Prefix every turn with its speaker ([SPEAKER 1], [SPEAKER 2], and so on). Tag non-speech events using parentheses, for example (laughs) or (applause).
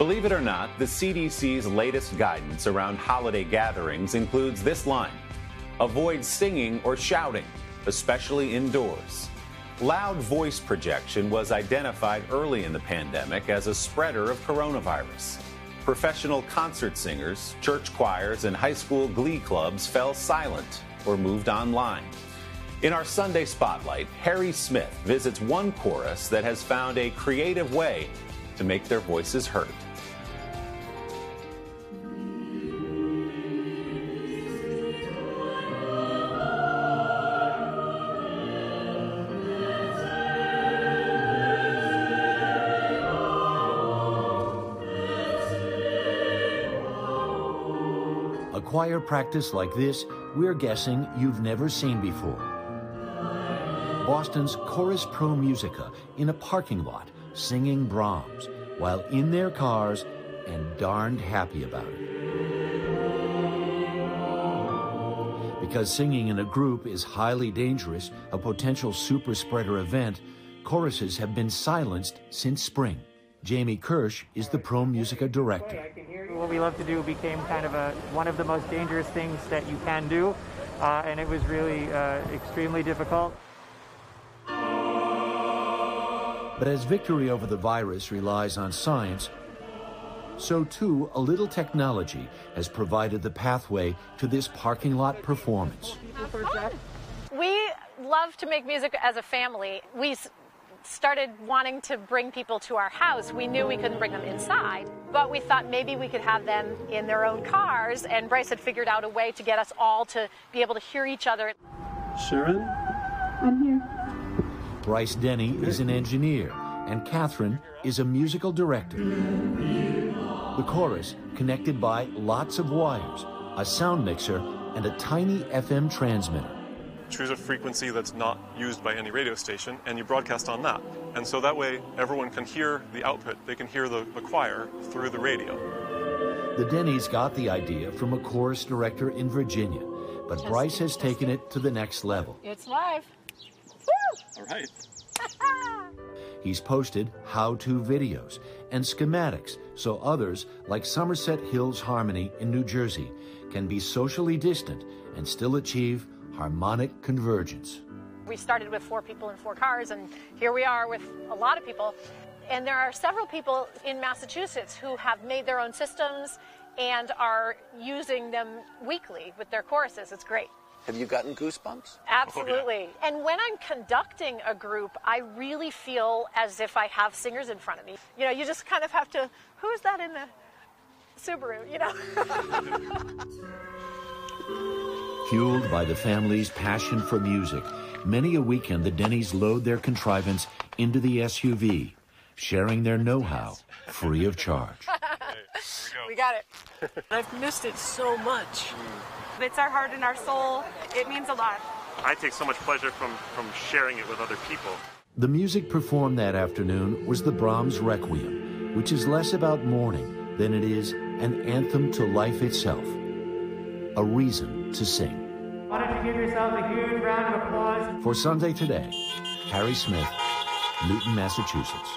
[SPEAKER 1] Believe it or not, the CDC's latest guidance around holiday gatherings includes this line avoid singing or shouting, especially indoors. Loud voice projection was identified early in the pandemic as a spreader of coronavirus. Professional concert singers, church choirs, and high school glee clubs fell silent or moved online. In our Sunday Spotlight, Harry Smith visits one chorus that has found a creative way to make their voices heard.
[SPEAKER 2] A choir practice like this, we're guessing you've never seen before. Boston's Chorus Pro Musica in a parking lot singing Brahms while in their cars and darned happy about it. Because singing in a group is highly dangerous, a potential super spreader event, choruses have been silenced since spring. Jamie Kirsch is the Pro Musica director.
[SPEAKER 3] What we love to do became kind of a one of the most dangerous things that you can do, uh, and it was really uh, extremely difficult.
[SPEAKER 2] But as victory over the virus relies on science, so too a little technology has provided the pathway to this parking lot performance.
[SPEAKER 4] We love to make music as a family. We started wanting to bring people to our house. We knew we couldn't bring them inside, but we thought maybe we could have them in their own cars. And Bryce had figured out a way to get us all to be able to hear each other.
[SPEAKER 5] Sharon?
[SPEAKER 6] I'm here.
[SPEAKER 2] Bryce Denny is an engineer, and Catherine is a musical director. The chorus, connected by lots of wires, a sound mixer, and a tiny FM transmitter.
[SPEAKER 5] Choose a frequency that's not used by any radio station, and you broadcast on that. And so that way, everyone can hear the output. They can hear the, the choir through the radio.
[SPEAKER 2] The Denny's got the idea from a chorus director in Virginia, but Bryce has taken it to the next level.
[SPEAKER 4] It's live.
[SPEAKER 5] All right. (laughs)
[SPEAKER 2] He's posted how to videos and schematics so others, like Somerset Hills Harmony in New Jersey, can be socially distant and still achieve harmonic convergence.
[SPEAKER 4] We started with four people in four cars, and here we are with a lot of people. And there are several people in Massachusetts who have made their own systems and are using them weekly with their choruses. It's great.
[SPEAKER 7] Have you gotten goosebumps? (laughs)
[SPEAKER 4] Absolutely. Oh, and when I'm conducting a group, I really feel as if I have singers in front of me. You know, you just kind of have to, who's that in the Subaru, you know? (laughs)
[SPEAKER 2] Fueled by the family's passion for music, many a weekend the Denny's load their contrivance into the SUV, sharing their know-how free of charge. (laughs)
[SPEAKER 4] we got it. (laughs)
[SPEAKER 8] I've missed it so much. Mm.
[SPEAKER 9] It's our heart and our soul. It means a lot.
[SPEAKER 5] I take so much pleasure from, from sharing it with other people.
[SPEAKER 2] The music performed that afternoon was the Brahms Requiem, which is less about mourning than it is an anthem to life itself, a reason to sing.
[SPEAKER 3] Why don't you give yourself a huge round of applause?
[SPEAKER 2] For Sunday Today, Harry Smith, Newton, Massachusetts.